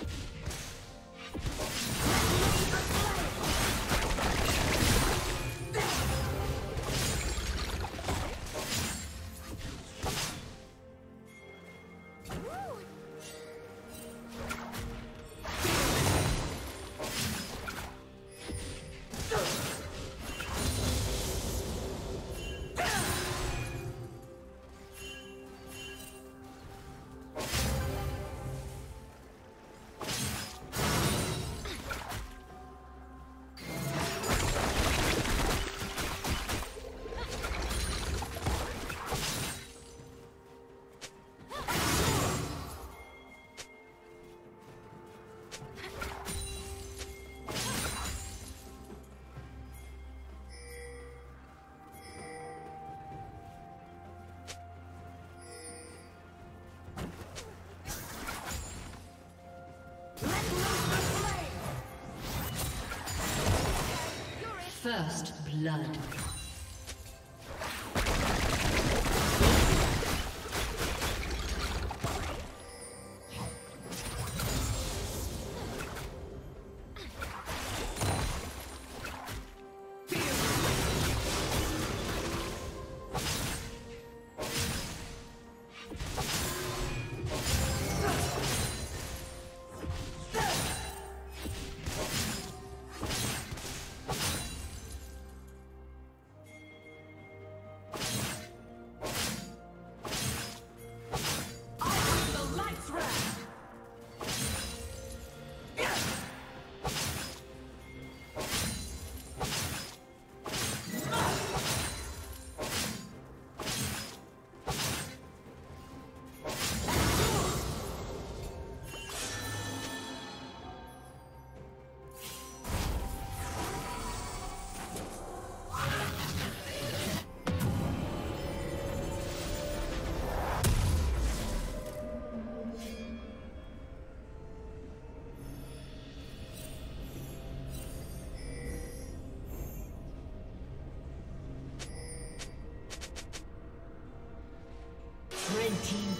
you First blood.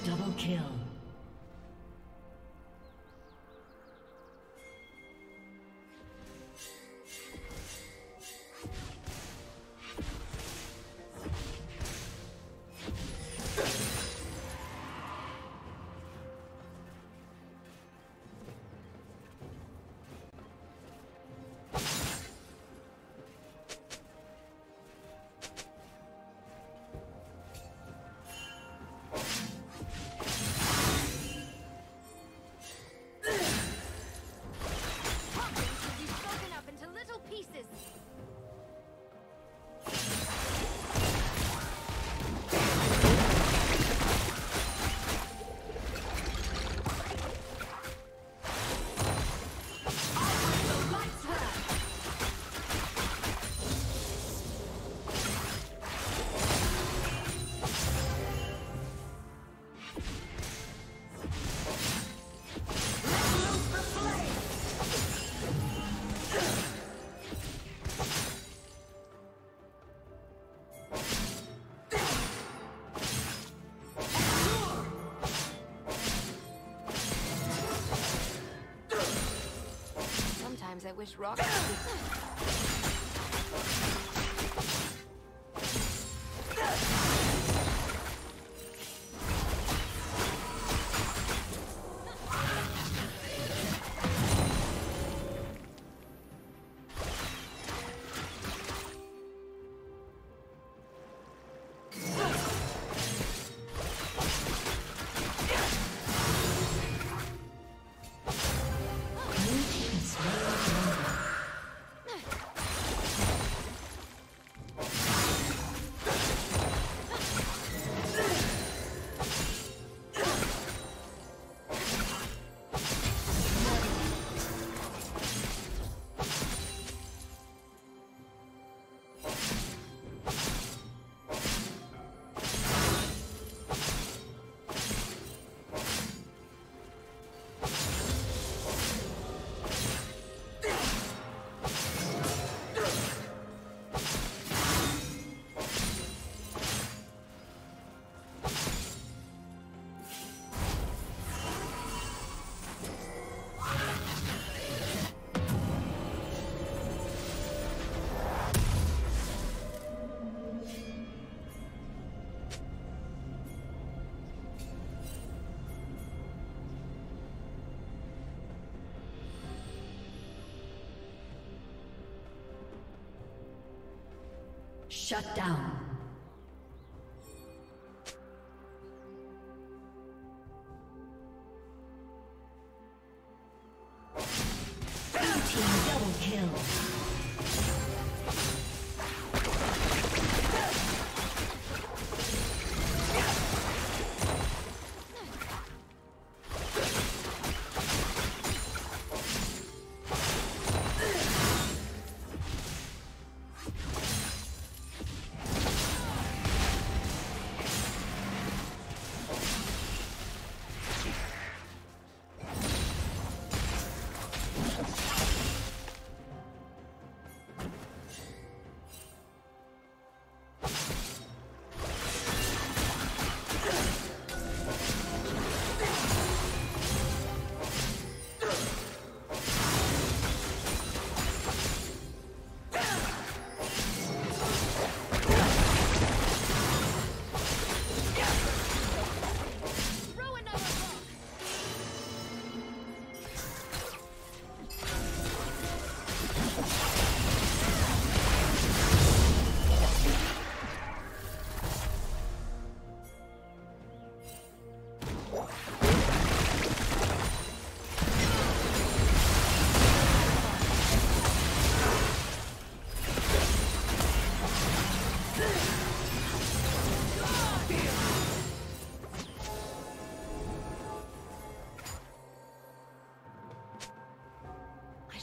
Double kill. Wish Rock Shut down.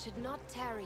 Should not tarry.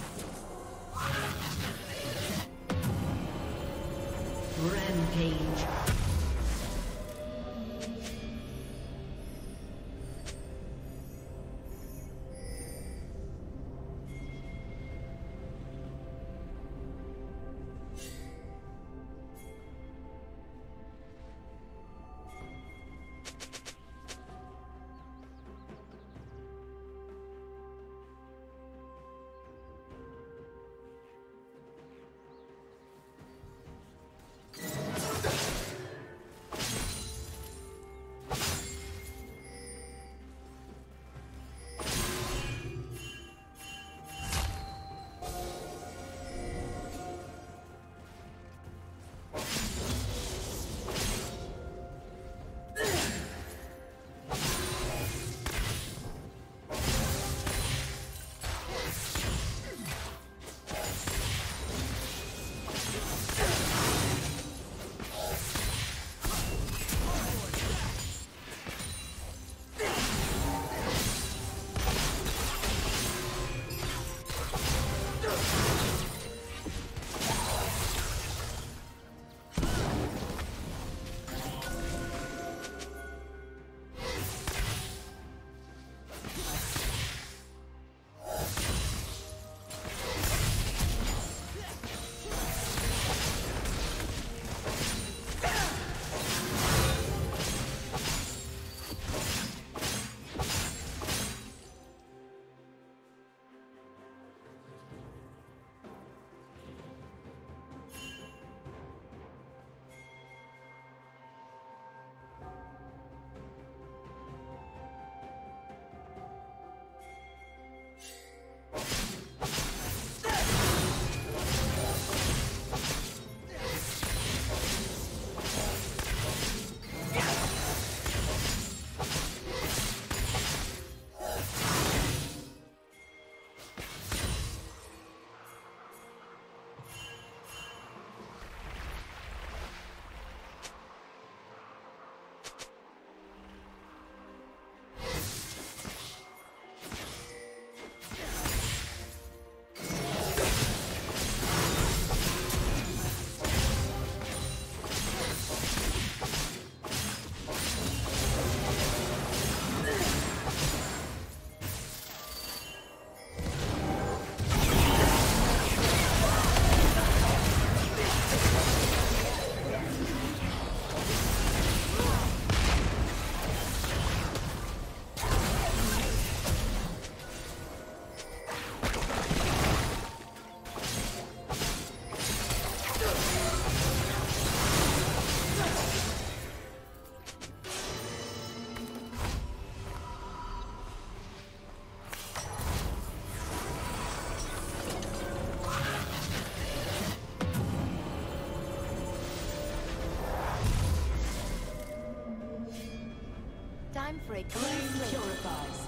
For a clean purifies.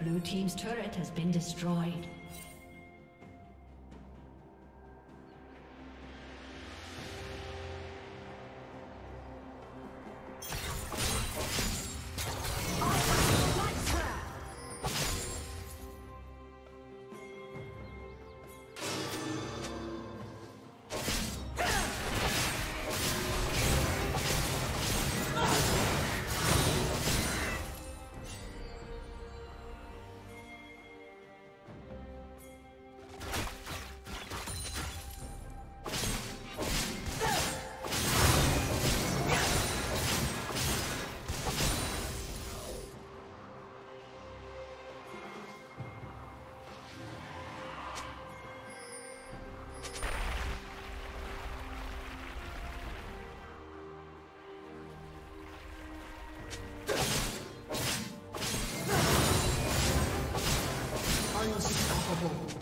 Blue Team's turret has been destroyed. Unstoppable.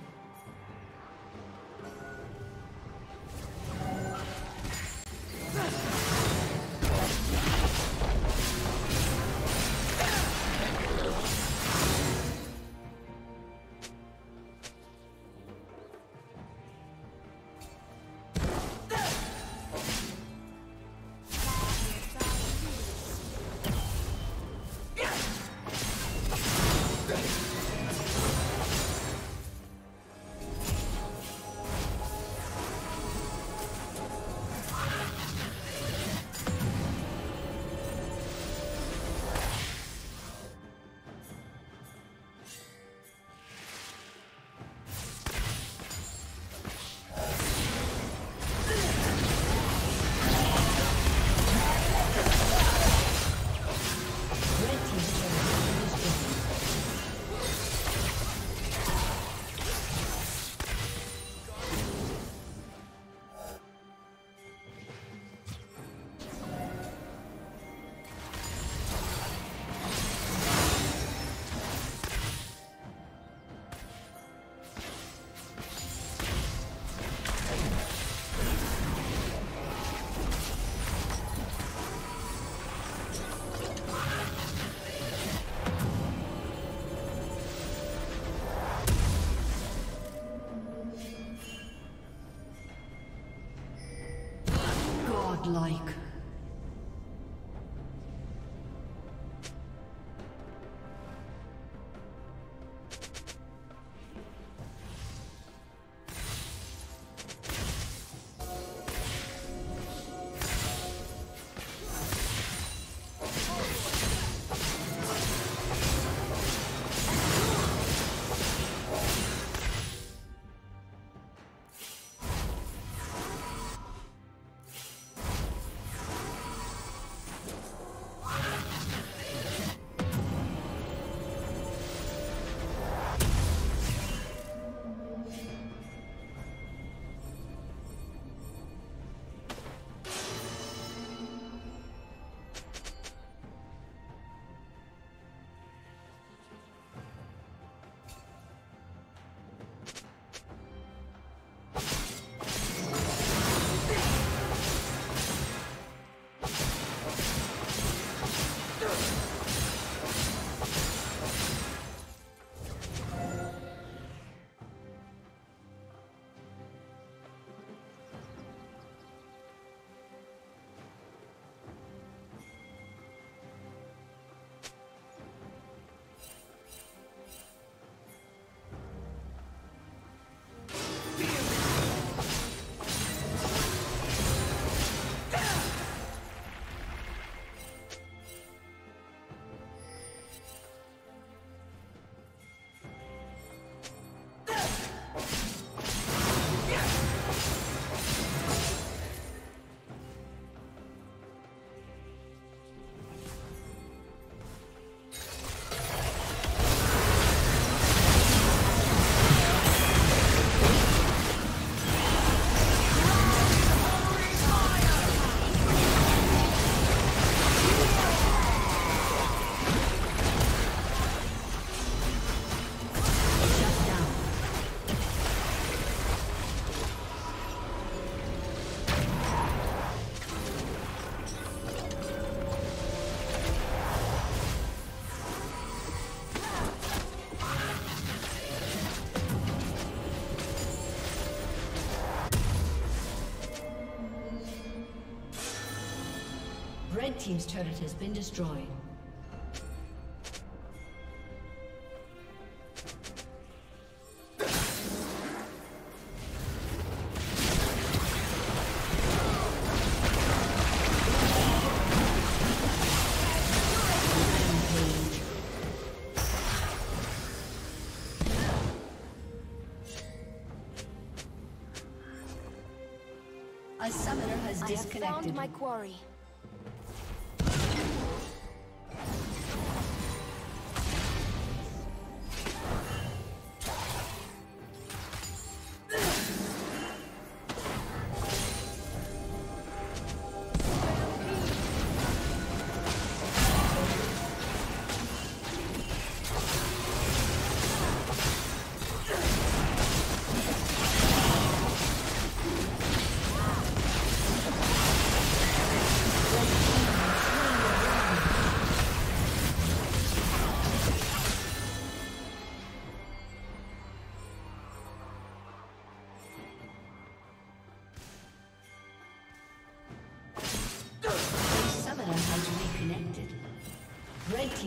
Team's turret has been destroyed. A summoner has I have disconnected. found my quarry.